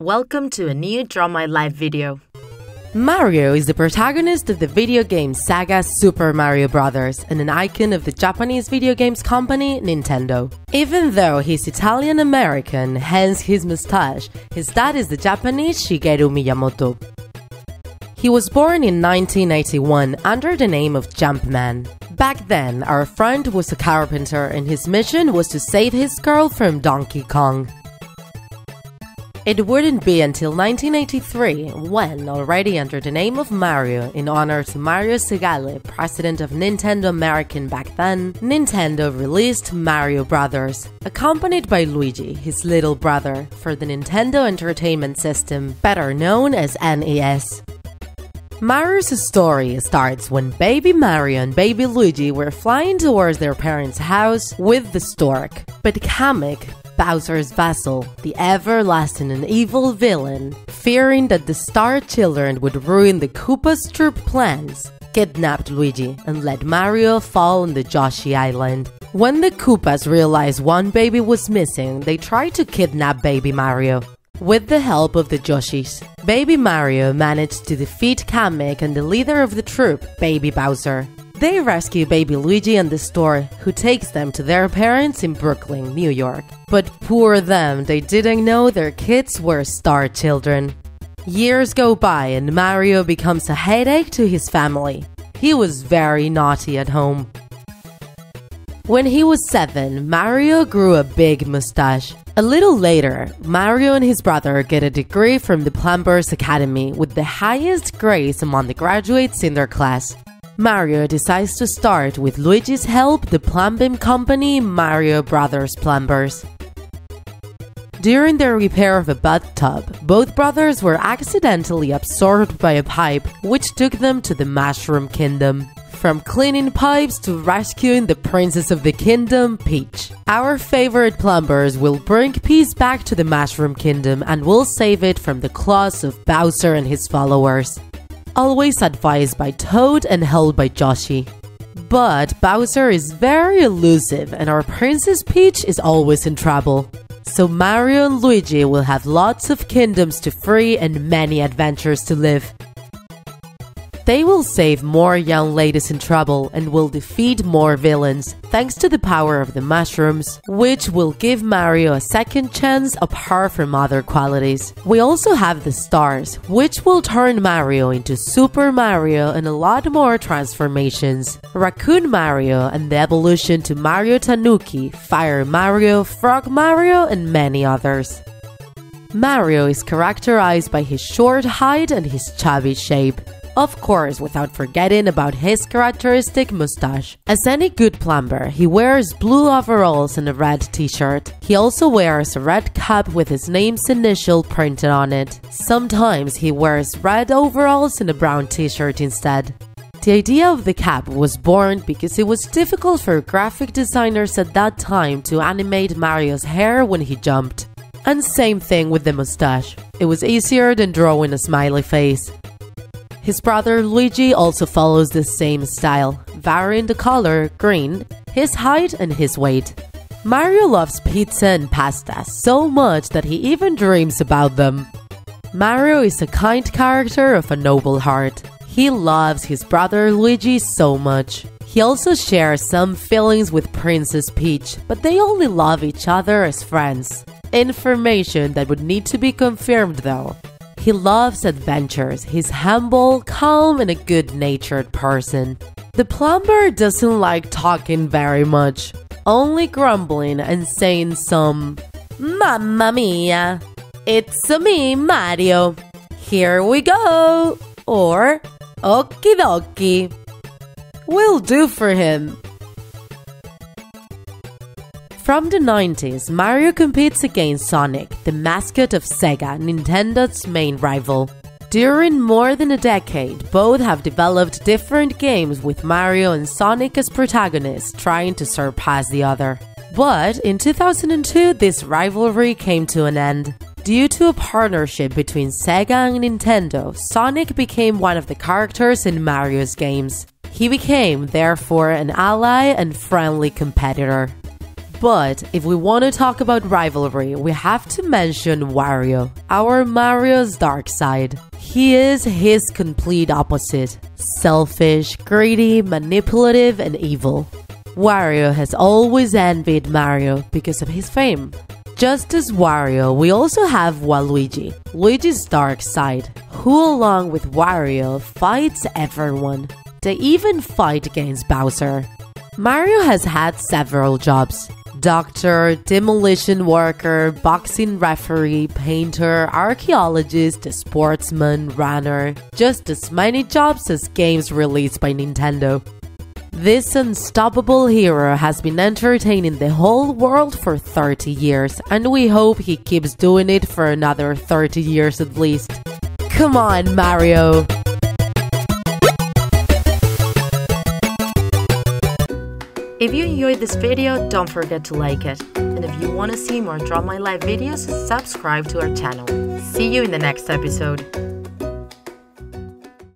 Welcome to a new Draw My Life video. Mario is the protagonist of the video game saga Super Mario Bros. and an icon of the Japanese video games company Nintendo. Even though he's Italian American, hence his mustache, his dad is the Japanese Shigeru Miyamoto. He was born in 1981 under the name of Jumpman. Back then, our friend was a carpenter and his mission was to save his girl from Donkey Kong. It wouldn't be until 1983 when, already under the name of Mario, in honor to Mario Segale, president of Nintendo American back then, Nintendo released Mario Brothers, accompanied by Luigi, his little brother, for the Nintendo Entertainment System, better known as NES. Mario's story starts when baby Mario and baby Luigi were flying towards their parents' house with the stork. But Kamek, Bowser's vassal, the everlasting and evil villain, fearing that the Star Children would ruin the Koopa's troop plans, kidnapped Luigi and let Mario fall on the Yoshi Island. When the Koopas realized one baby was missing, they tried to kidnap baby Mario. With the help of the Yoshis, Baby Mario managed to defeat Kamek and the leader of the troop, Baby Bowser. They rescue baby Luigi and the store, who takes them to their parents in Brooklyn, New York. But poor them, they didn't know their kids were star children. Years go by and Mario becomes a headache to his family. He was very naughty at home. When he was seven, Mario grew a big mustache. A little later, Mario and his brother get a degree from the Plumbers Academy with the highest grades among the graduates in their class. Mario decides to start with Luigi's help the plumbing company Mario Brothers Plumbers. During their repair of a bathtub, both brothers were accidentally absorbed by a pipe which took them to the Mushroom Kingdom. From cleaning pipes to rescuing the princess of the kingdom, Peach. Our favorite plumbers will bring peace back to the Mushroom Kingdom and will save it from the claws of Bowser and his followers always advised by Toad and held by Yoshi. But Bowser is very elusive and our Princess Peach is always in trouble. So Mario and Luigi will have lots of kingdoms to free and many adventures to live. They will save more young ladies in trouble and will defeat more villains, thanks to the power of the mushrooms, which will give Mario a second chance apart from other qualities. We also have the stars, which will turn Mario into Super Mario and a lot more transformations. Raccoon Mario and the evolution to Mario Tanuki, Fire Mario, Frog Mario, and many others. Mario is characterized by his short height and his chubby shape. Of course, without forgetting about his characteristic mustache. As any good plumber, he wears blue overalls and a red t-shirt. He also wears a red cap with his name's initial printed on it. Sometimes he wears red overalls and a brown t-shirt instead. The idea of the cap was born because it was difficult for graphic designers at that time to animate Mario's hair when he jumped. And same thing with the mustache. It was easier than drawing a smiley face. His brother Luigi also follows the same style, varying the color, green, his height, and his weight. Mario loves pizza and pasta so much that he even dreams about them. Mario is a kind character of a noble heart. He loves his brother Luigi so much. He also shares some feelings with Princess Peach, but they only love each other as friends. Information that would need to be confirmed though. He loves adventures. He's humble, calm, and a good natured person. The plumber doesn't like talking very much, only grumbling and saying some Mamma mia! It's a me, Mario. Here we go! Or Okie dokie. Will do for him. From the 90s, Mario competes against Sonic, the mascot of Sega, Nintendo's main rival. During more than a decade, both have developed different games with Mario and Sonic as protagonists, trying to surpass the other. But in 2002, this rivalry came to an end. Due to a partnership between Sega and Nintendo, Sonic became one of the characters in Mario's games. He became, therefore, an ally and friendly competitor. But if we want to talk about rivalry, we have to mention Wario, our Mario's dark side. He is his complete opposite selfish, greedy, manipulative, and evil. Wario has always envied Mario because of his fame. Just as Wario, we also have Waluigi, Luigi's dark side, who along with Wario fights everyone. They even fight against Bowser. Mario has had several jobs. Doctor, demolition worker, boxing referee, painter, archaeologist, sportsman, runner, just as many jobs as games released by Nintendo. This unstoppable hero has been entertaining the whole world for 30 years, and we hope he keeps doing it for another 30 years at least. Come on, Mario! If you enjoyed this video, don't forget to like it. And if you want to see more Draw My Life videos, subscribe to our channel. See you in the next episode.